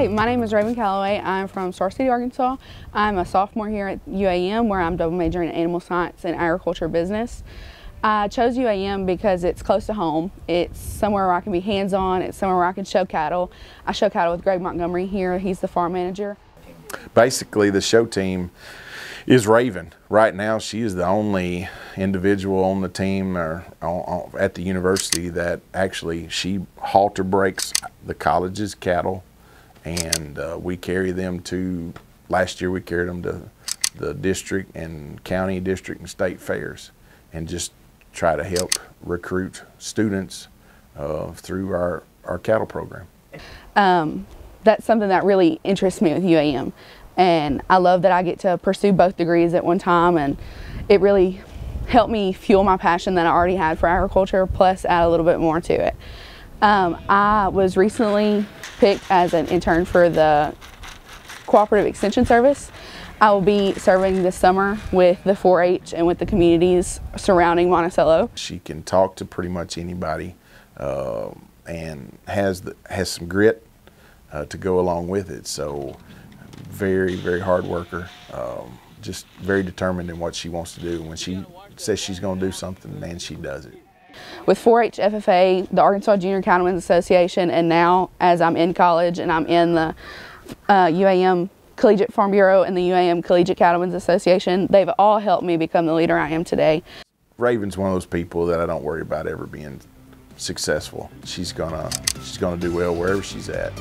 Hey, my name is Rayvin Callaway. I'm from Star City, Arkansas. I'm a sophomore here at UAM where I'm double majoring in animal science and agriculture business. I chose UAM because it's close to home. It's somewhere where I can be hands-on. It's somewhere where I can show cattle. I show cattle with Greg Montgomery here. He's the farm manager. Basically, the show team is Raven. Right now, she is the only individual on the team or at the university that actually she halter breaks the college's cattle, and uh, we carry them to. Last year, we carried them to the district and county, district, and state fairs, and just try to help recruit students uh, through our, our cattle program. Um, that's something that really interests me with UAM. And I love that I get to pursue both degrees at one time and it really helped me fuel my passion that I already had for agriculture plus add a little bit more to it. Um, I was recently picked as an intern for the Cooperative Extension Service I will be serving this summer with the 4-H and with the communities surrounding Monticello. She can talk to pretty much anybody uh, and has the, has some grit uh, to go along with it. So very, very hard worker. Um, just very determined in what she wants to do. When she says she's going to do something, man, she does it. With 4-H FFA, the Arkansas Junior Cattlemen's Association, and now as I'm in college and I'm in the uh, UAM Collegiate Farm Bureau and the UAM Collegiate Cattlemen's Association. They've all helped me become the leader I am today. Rayvin's one of those people that I don't worry about ever being successful. She's gonna she's gonna do well wherever she's at.